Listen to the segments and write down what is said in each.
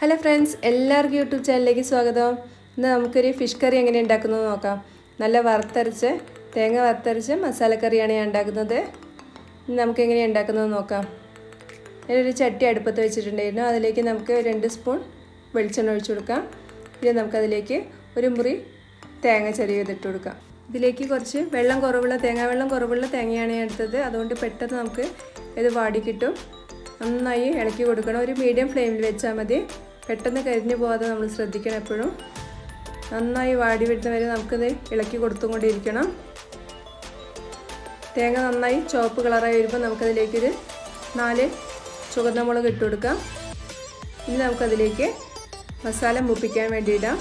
Hello friends എല്ലാവർക്കും YouTube ചാനലിലേക്ക് സ്വാഗതം. ഇന്ന് നമുക്കൊരു ഫിഷ് കറി എങ്ങനെ ഉണ്ടാക്കുന്നത് നോക്കാം. നല്ല വറുത്തരച്ച് തേങ്ങ വറുത്തരച്ച് മസാലക്കറിയാണ് ഞാൻ ഉണ്ടാക്കുന്നത്. ഇന്ന് നമുക്ക് എങ്ങനെ ഉണ്ടാക്കുന്നത് നോക്കാം. ഞാനൊരു ചട്ടി അടുപ്പത്ത് വെച്ചിട്ടുണ്ടായിരുന്നു. അതിലേക്ക് നമുക്ക് രണ്ട് സ്പൂൺ വെളിച്ചെണ്ണ ഒഴിച്ചു കൊടുക്കാം. പിന്നെ നമുക്കതിലേക്ക് ഒരു മുറി തേങ്ങ ചെറിയ ഇതിട്ട് കൊടുക്കാം. ഇതിലേക്ക് കുറച്ച് വെള്ളം കുറവുള്ള തേങ്ങ വെള്ളം കുറവുള്ള തേങ്ങയാണ് ഞാൻ എടുത്തത്. അതുകൊണ്ട് പെട്ടെന്ന് നമുക്ക് ഇത് വാടി കിട്ടും. നന്നായി ഇളക്കി കൊടുക്കണം. ഒരു മീഡിയം ഫ്ലെയിമിൽ വെച്ചാൽ മതി. പെട്ടെന്ന് കരിഞ്ഞു പോകാതെ നമ്മൾ ശ്രദ്ധിക്കണം എപ്പോഴും. നന്നായി വാടി വരുന്ന വരെ നമുക്കിത് ഇളക്കി കൊടുത്തുകൊണ്ടിരിക്കണം തേങ്ങ നന്നായി ചുവപ്പ് കളറായി വരുമ്പോൾ നമുക്കതിലേക്കൊരു നാല് ചുവന്ന മുളക് ഇട്ട് കൊടുക്കാം. ഇനി നമുക്കതിലേക്ക് മസാല മുപ്പിക്കാൻ വേണ്ടിയിടാം.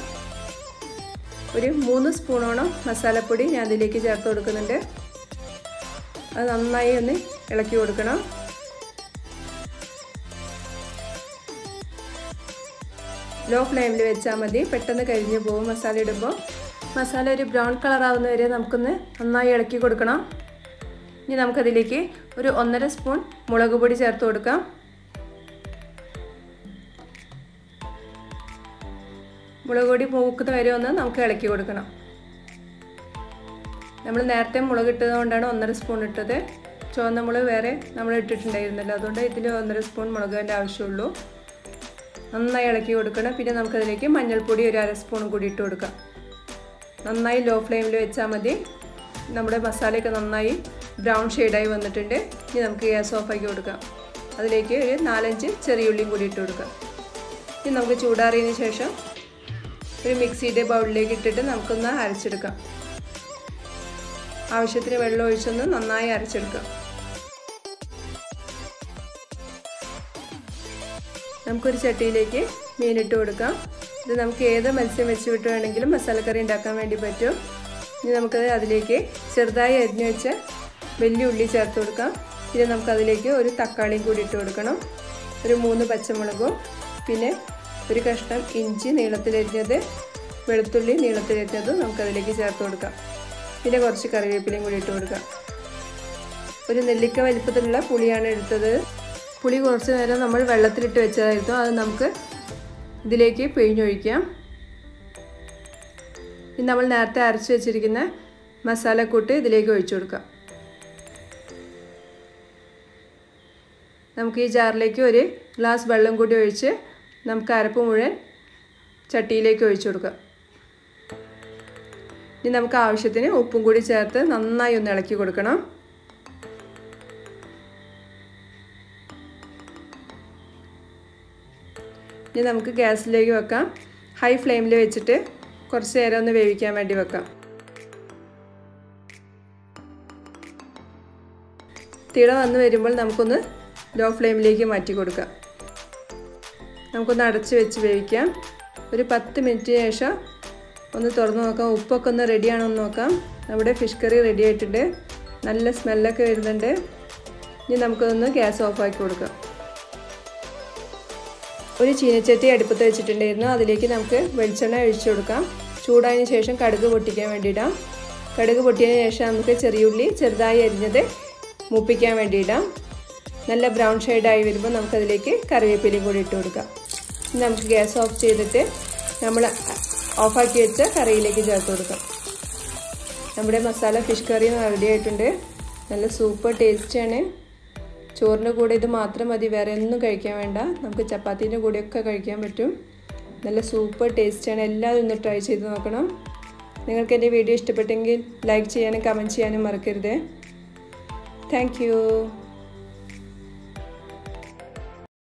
ഒരു മൂന്ന് സ്പൂണോളം മസാലപ്പൊടി ഞാൻ അതിലേക്ക് ചേർത്ത് കൊടുക്കുന്നുണ്ട്. അത് നന്നായി ഒന്ന് ഇളക്കി കൊടുക്കണം. ലോ ഫ്ലെയിമിൽ വെച്ചാൽ മതി. പെട്ടെന്ന് കരിഞ്ഞു പോകും മസാല ഇടുമ്പോൾ. മസാല ഒരു ബ്രൗൺ കളർ ആവുന്ന വരെ നമുക്കൊന്ന് നന്നായി ഇളക്കി കൊടുക്കണം. ഇനി നമുക്കതിലേക്ക് ഒരു ഒന്നര സ്പൂൺ മുളക് പൊടി ചേർത്ത് കൊടുക്കാം. മുളക് പൊടി മൂക്കുന്ന വരെ ഒന്ന് നമുക്ക് ഇളക്കി കൊടുക്കണം. നമ്മൾ നേരത്തെ മുളക് ഇട്ടത് കൊണ്ടാണ് ഒന്നര സ്പൂൺ ഇട്ടത്. ചുവന്ന മുളക് വേറെ നമ്മൾ ഇട്ടിട്ടുണ്ടായിരുന്നല്ലോ. അതുകൊണ്ട് ഇതിൽ ഒന്നര സ്പൂൺ മുളകിന്റെ ആവശ്യമുള്ളൂ. നന്നായി ഇളക്കി കൊടുക്കണം. പിന്നെ നമുക്കതിലേക്ക് മഞ്ഞൾപ്പൊടി ഒരു അര സ്പൂൺ കൂടി ഇട്ട് കൊടുക്കാം. നന്നായി ലോ ഫ്ലെയിമിൽ വെച്ചാൽ മതി. നമ്മുടെ മസാലയൊക്കെ നന്നായി ബ്രൗൺ ഷെയ്ഡായി വന്നിട്ടുണ്ട്. ഇനി നമുക്ക് ഗ്യാസ് ഓഫാക്കി കൊടുക്കാം. അതിലേക്ക് ഒരു നാലഞ്ച് ചെറിയ ഉള്ളിയും കൂടി ഇട്ട് കൊടുക്കാം. ഇനി നമുക്ക് ചൂടാറിയതിന് ശേഷം ഒരു മിക്സിയുടെ ബൗളിലേക്ക് ഇട്ടിട്ട് നമുക്കൊന്ന് അരച്ചെടുക്കാം. ആവശ്യത്തിന് വെള്ളം ഒഴിച്ചൊന്ന് നന്നായി അരച്ചെടുക്കാം. നമുക്കൊരു ചട്ടിയിലേക്ക് മീനിട്ട് കൊടുക്കാം. ഇത് നമുക്ക് ഏത് മത്സ്യം വെച്ച് വിട്ട് വേണമെങ്കിലും മസാലക്കറി ഉണ്ടാക്കാൻ വേണ്ടി പറ്റും. ഇനി നമുക്കത് അതിലേക്ക് ചെറുതായി അരിഞ്ഞു വെച്ച വലിയ ഉള്ളി ചേർത്ത് കൊടുക്കാം. പിന്നെ നമുക്കതിലേക്ക് ഒരു തക്കാളിയും കൂടി ഇട്ട് കൊടുക്കണം. ഒരു മൂന്ന് പച്ചമുളകും പിന്നെ ഒരു കഷ്ണം ഇഞ്ചി നീളത്തിലരിഞ്ഞത് വെളുത്തുള്ളി നീളത്തിലരിഞ്ഞതും നമുക്കതിലേക്ക് ചേർത്ത് കൊടുക്കാം. പിന്നെ കുറച്ച് കറിവേപ്പിലയും കൂടി ഇട്ട് കൊടുക്കാം. ഒരു നെല്ലിക്ക വലിപ്പത്തിലുള്ള പുളിയാണ് എടുത്തത്. പുളി കുറച്ച് നേരം നമ്മൾ വെള്ളത്തിലിട്ട് വെച്ചതായിരുന്നു. അത് നമുക്ക് ഇതിലേക്ക് പിഴിഞ്ഞൊഴിക്കാം. ഇനി നമ്മൾ നേരത്തെ അരച്ച് വെച്ചിരിക്കുന്ന മസാലക്കൂട്ട് ഇതിലേക്ക് ഒഴിച്ചു കൊടുക്കാം. നമുക്ക് ഈ ജാറിലേക്ക് ഒരു ഗ്ലാസ് വെള്ളം കൂടി ഒഴിച്ച് നമുക്ക് അരപ്പ് മുഴുവൻ ചട്ടിയിലേക്ക് ഒഴിച്ചു കൊടുക്കാം. ഇനി നമുക്ക് ആവശ്യത്തിന് ഉപ്പും കൂടി ചേർത്ത് നന്നായി ഒന്ന് ഇളക്കി കൊടുക്കണം. ഇനി നമുക്ക് ഗ്യാസിലേക്ക് വെക്കാം. ഹൈ ഫ്ലെയിമിൽ വെച്ചിട്ട് കുറച്ച് നേരം ഒന്ന് വേവിക്കാൻ വേണ്ടി വെക്കാം. തിള വന്ന് വരുമ്പോൾ നമുക്കൊന്ന് ലോ ഫ്ലെയിമിലേക്ക് മാറ്റി കൊടുക്കാം. നമുക്കൊന്ന് അടച്ച് വെച്ച് വേവിക്കാം. ഒരു പത്ത് മിനിറ്റിന് ശേഷം ഒന്ന് തുറന്ന് നോക്കാം. ഉപ്പൊക്കെ ഒന്ന് റെഡിയാണോ എന്ന് നോക്കാം. നമ്മുടെ ഫിഷ് കറി റെഡി ആയിട്ടുണ്ട്. നല്ല സ്മെല്ലൊക്കെ വരുന്നുണ്ട്. ഇനി നമുക്കതൊന്ന് ഗ്യാസ് ഓഫാക്കി കൊടുക്കാം. ഒരു ചീനച്ചട്ടി അടുപ്പത്ത് വെച്ചിട്ടുണ്ടായിരുന്നു. അതിലേക്ക് നമുക്ക് വെളിച്ചെണ്ണ ഒഴിച്ചു കൊടുക്കാം. ചൂടായതിന് ശേഷം കടുക് പൊട്ടിക്കാൻ വേണ്ടിയിടാം. കടുക് പൊട്ടിയതിന് ശേഷം നമുക്ക് ചെറിയുള്ളി ചെറുതായി അരിഞ്ഞത് മൂപ്പിക്കാൻ വേണ്ടിയിടാം. നല്ല ബ്രൗൺ ഷെയ്ഡായി വരുമ്പോൾ നമുക്കതിലേക്ക് കറിവേപ്പിലയും കൂടി ഇട്ട് കൊടുക്കാം. നമുക്ക് ഗ്യാസ് ഓഫ് ചെയ്തിട്ട് നമ്മൾ ഓഫാക്കി വെച്ച കറിയിലേക്ക് ചേർത്ത് കൊടുക്കാം. നമ്മുടെ മസാല ഫിഷ് കറിയും റെഡി ആയിട്ടുണ്ട്. നല്ല സൂപ്പർ ടേസ്റ്റിയാണ് ചോറിന്റെ കൂടെ ഇത് മാത്രം മതി വേറെ ഒന്നും കഴിക്കാൻ വേണ്ട. നമുക്ക് ചപ്പാത്തീന്റെ കൂടെയൊക്കെ കഴിക്കാൻ പറ്റും. നല്ല സൂപ്പർ ടേസ്റ്റാണ്. എല്ലാവരും ഒന്ന് ട്രൈ ചെയ്ത് നോക്കണം. നിങ്ങൾക്ക് എന്റെ വീഡിയോ ഇഷ്ടപ്പെട്ടെങ്കിൽ ലൈക്ക് ചെയ്യാനും കമന്റ് ചെയ്യാനും മറക്കരുത്. താങ്ക്